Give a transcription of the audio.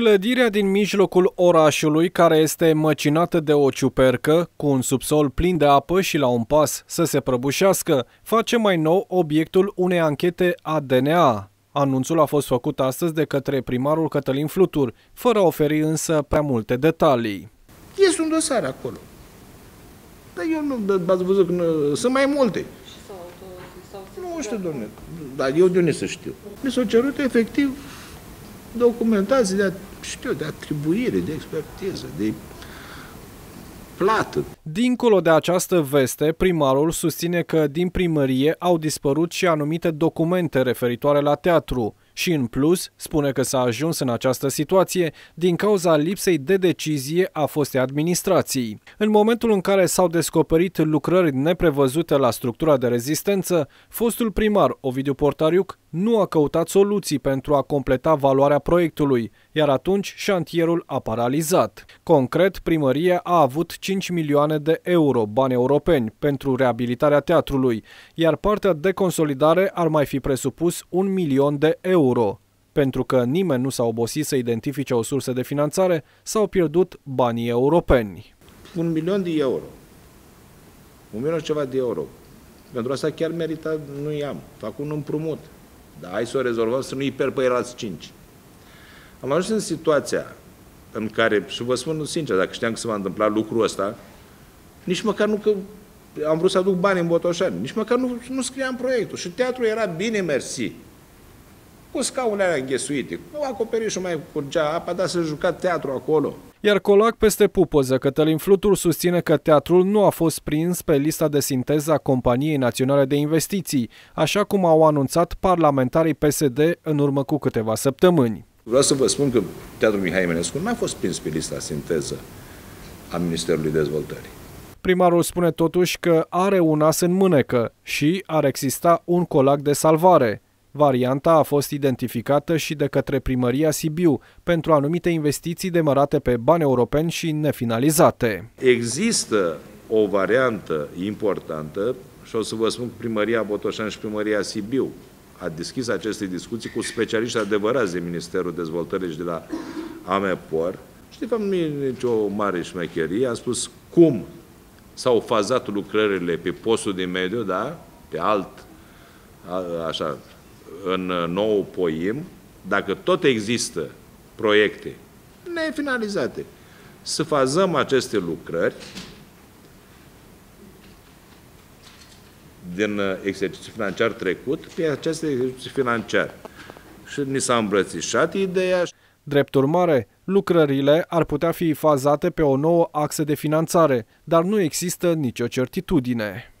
Clădirea din mijlocul orașului, care este măcinată de o ciupercă, cu un subsol plin de apă și la un pas să se prăbușească, face mai nou obiectul unei anchete a DNA. Anunțul a fost făcut astăzi de către primarul Cătălin Flutur, fără a oferi însă prea multe detalii. Este un dosar acolo. Dar eu nu, ați văzut că nu, sunt mai multe. Nu știu, domnule, dar eu de unde să știu? Mi s-au cerut efectiv documentații de, știu, de atribuire, de expertiză, de plată. Dincolo de această veste, primarul susține că din primărie au dispărut și anumite documente referitoare la teatru și în plus spune că s-a ajuns în această situație din cauza lipsei de decizie a fostei administrații. În momentul în care s-au descoperit lucrări neprevăzute la structura de rezistență, fostul primar Ovidiu Portariuc nu a căutat soluții pentru a completa valoarea proiectului, iar atunci șantierul a paralizat. Concret, primăria a avut 5 milioane de euro bani europeni pentru reabilitarea teatrului, iar partea de consolidare ar mai fi presupus un milion de euro. Pentru că nimeni nu s-a obosit să identifice o sursă de finanțare, s-au pierdut banii europeni. Un milion de euro. Un milion ceva de euro. Pentru asta chiar merită, nu i-am. Fac un împrumut. Dar hai să o rezolvăm, să nu-i perpăirați cinci. Am ajuns în situația în care, și vă spun sincer, dacă știam că se va întâmpla lucrul ăsta, nici măcar nu că am vrut să aduc bani în Botoșani, nici măcar nu, nu scriam proiectul. Și teatrul era bine mersi. Cu scaunele alea înghesuite, cu acoperișul mai curgea apa, dar să juca teatru acolo. Iar Colac peste pupoză, Cătălin Flutur susține că teatrul nu a fost prins pe lista de sinteză a Companiei Naționale de Investiții, așa cum au anunțat parlamentarii PSD în urmă cu câteva săptămâni. Vreau să vă spun că Teatrul Mihai Eminescu n-a fost prins pe lista sinteză a Ministerului Dezvoltării. Primarul spune totuși că are un as în mânecă și ar exista un colac de salvare. Varianta a fost identificată și de către primăria Sibiu pentru anumite investiții demarate pe bani europeni și nefinalizate. Există o variantă importantă și o să vă spun că primăria Botoșan și primăria Sibiu a deschis aceste discuții cu specialiști adevărați de Ministerul Dezvoltării și de la AMEPOR. Și de fapt nu e nicio mare șmecherie. Am spus cum s-au fazat lucrările pe postul de mediu, da? pe alt, așa, în nou poim, dacă tot există proiecte nefinalizate, să fazăm aceste lucrări din exercițiul financiar trecut pe acest exercițiu financiar. Și ni s-a îmbrățișat ideea. Drept urmare, lucrările ar putea fi fazate pe o nouă axă de finanțare, dar nu există nicio certitudine.